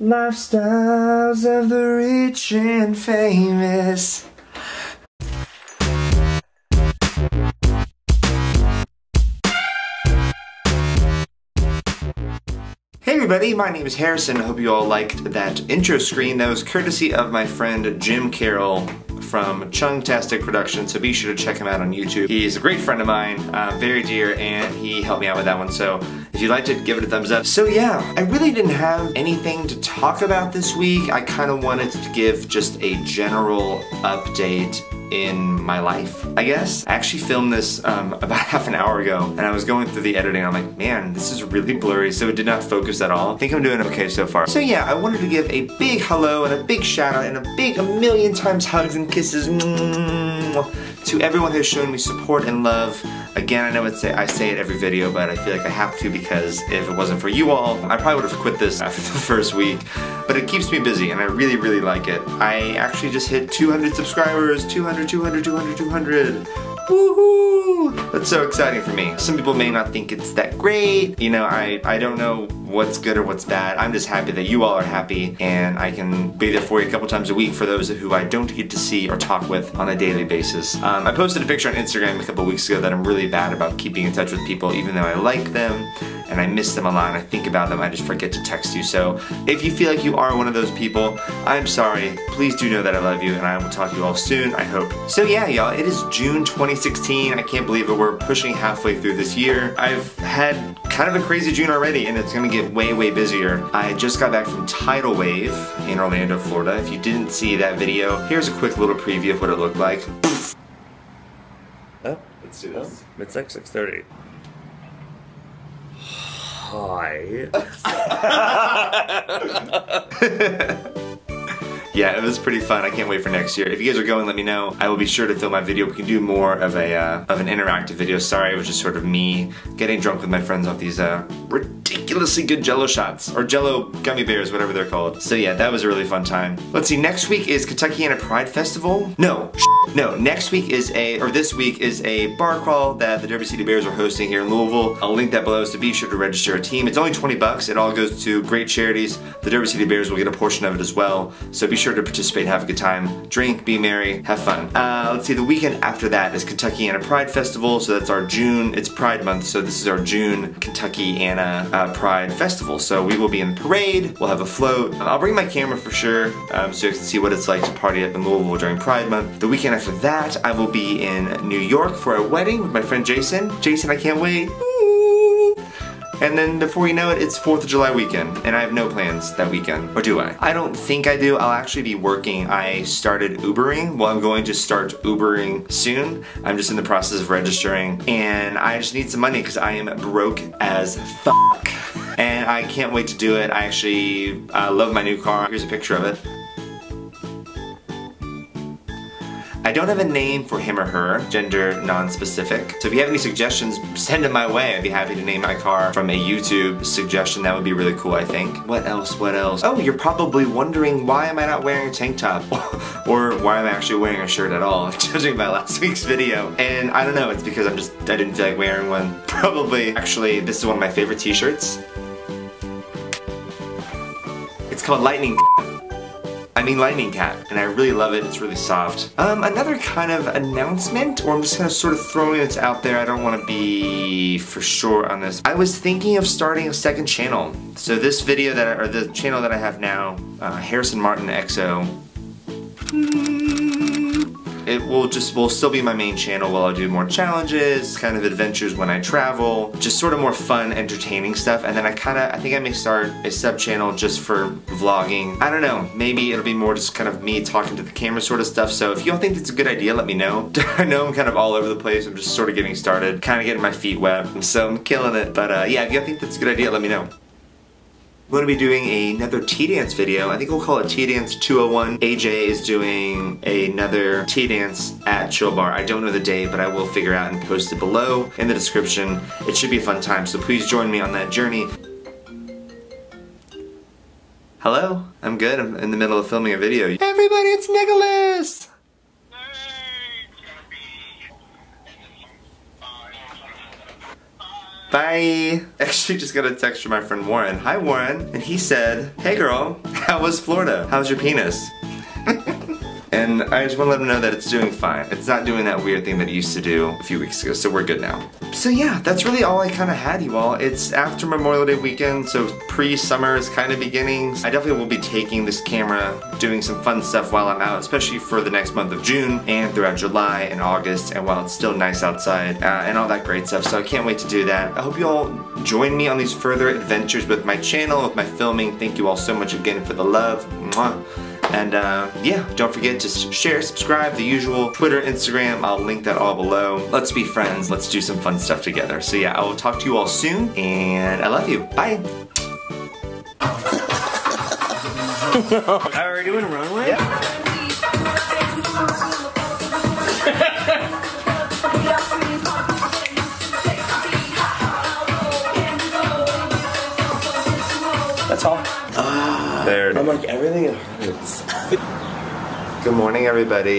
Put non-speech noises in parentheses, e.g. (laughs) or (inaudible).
Lifestyles of the rich and famous. Hey everybody, my name is Harrison. I hope you all liked that intro screen. That was courtesy of my friend Jim Carroll from Chungtastic Productions, so be sure to check him out on YouTube. He's a great friend of mine, uh, very dear, and he helped me out with that one, so if you liked it, give it a thumbs up. So yeah, I really didn't have anything to talk about this week. I kind of wanted to give just a general update in my life, I guess. I actually filmed this um, (laughs) about half an hour ago and I was going through the editing I'm like, man, this is really blurry, so it did not focus at all. I think I'm doing okay so far. So yeah, I wanted to give a big hello and a big shout out and a big a million times hugs and kisses to everyone who has shown me support and love. Again, I know it's, say I say it every video, but I feel like I have to because if it wasn't for you all, I probably would have quit this (laughs) after the first week. But it keeps me busy and I really, really like it. I actually just hit 200 subscribers, 200, 200, 200, 200. Woohoo! That's so exciting for me. Some people may not think it's that great. You know, I, I don't know what's good or what's bad. I'm just happy that you all are happy and I can be there for you a couple times a week for those who I don't get to see or talk with on a daily basis. Um, I posted a picture on Instagram a couple weeks ago that I'm really bad about keeping in touch with people even though I like them and I miss them a lot and I think about them, I just forget to text you. So if you feel like you are one of those people, I'm sorry. Please do know that I love you and I will talk to you all soon, I hope. So yeah, y'all, it is June 2016. I can't believe it. We're pushing halfway through this year. I've had kind of a crazy June already and it's gonna get way, way busier. I just got back from Tidal Wave in Orlando, Florida. If you didn't see that video, here's a quick little preview of what it looked like. Oh, let's do oh, this. Oh, it's like 6.30. Hi. (laughs) yeah, it was pretty fun. I can't wait for next year. If you guys are going, let me know. I will be sure to film my video. We can do more of a uh, of an interactive video. Sorry, it was just sort of me getting drunk with my friends off these uh, ridiculously good jello shots or jello gummy bears, whatever they're called. So yeah, that was a really fun time. Let's see, next week is Kentuckiana Pride Festival. No, no, next week is a, or this week is a bar crawl that the Derby City Bears are hosting here in Louisville. I'll link that below, so be sure to register a team. It's only 20 bucks. It all goes to great charities. The Derby City Bears will get a portion of it as well. So be sure to participate have a good time. Drink, be merry, have fun. Uh, let's see, the weekend after that is Kentuckiana Pride Festival. So that's our June, it's Pride Month, so this is our June Kentuckiana uh, Pride Festival. So we will be in the parade, we'll have a float. I'll bring my camera for sure, um, so you can see what it's like to party up in Louisville during Pride Month. The weekend after that, I will be in New York for a wedding with my friend Jason. Jason, I can't wait. And then before you know it, it's 4th of July weekend, and I have no plans that weekend. Or do I? I don't think I do. I'll actually be working. I started Ubering. Well, I'm going to start Ubering soon. I'm just in the process of registering, and I just need some money because I am broke as fuck. And I can't wait to do it. I actually uh, love my new car. Here's a picture of it. I don't have a name for him or her, gender non-specific. So if you have any suggestions, send them my way. I'd be happy to name my car from a YouTube suggestion. That would be really cool, I think. What else, what else? Oh, you're probably wondering why am I not wearing a tank top? (laughs) or why am I actually wearing a shirt at all, (laughs) judging by last week's video. And I don't know, it's because I'm just, I didn't feel like wearing one. (laughs) Probably, actually, this is one of my favorite t-shirts. It's called Lightning I mean Lightning Cat, and I really love it. It's really soft. Um, another kind of announcement, or I'm just kind of sort of throwing this out there. I don't want to be for sure on this. I was thinking of starting a second channel. So this video that, I, or the channel that I have now, uh, Harrison Martin XO, it will just will still be my main channel while I do more challenges, kind of adventures when I travel, just sort of more fun, entertaining stuff. And then I kind of, I think I may start a sub channel just for vlogging. I don't know, maybe it'll be more just kind of me talking to the camera sort of stuff. So if y'all think that's a good idea, let me know. (laughs) I know I'm kind of all over the place. I'm just sort of getting started, kind of getting my feet wet. So I'm killing it. But uh, yeah, if y'all think that's a good idea, let me know. I'm to be doing another T-Dance video. I think we'll call it T-Dance 201. AJ is doing another T-Dance at Chill Bar. I don't know the day, but I will figure out and post it below in the description. It should be a fun time, so please join me on that journey. Hello? I'm good. I'm in the middle of filming a video. Everybody, it's Nicholas! Bye (laughs) actually just got a text from my friend Warren. Hi Warren. And he said, hey girl, how was Florida? How's your penis? And I just want to let him know that it's doing fine. It's not doing that weird thing that it used to do a few weeks ago, so we're good now. So yeah, that's really all I kind of had you all. It's after Memorial Day weekend, so pre-summer is kind of beginning. I definitely will be taking this camera, doing some fun stuff while I'm out, especially for the next month of June and throughout July and August, and while it's still nice outside, uh, and all that great stuff. So I can't wait to do that. I hope you all join me on these further adventures with my channel, with my filming. Thank you all so much again for the love. Mwah. And uh, yeah, don't forget to share, subscribe, the usual Twitter, Instagram. I'll link that all below. Let's be friends. Let's do some fun stuff together. So yeah, I will talk to you all soon, and I love you. Bye. Are we doing runway? Yeah. There. I'm like, everything hurts. Good morning, everybody.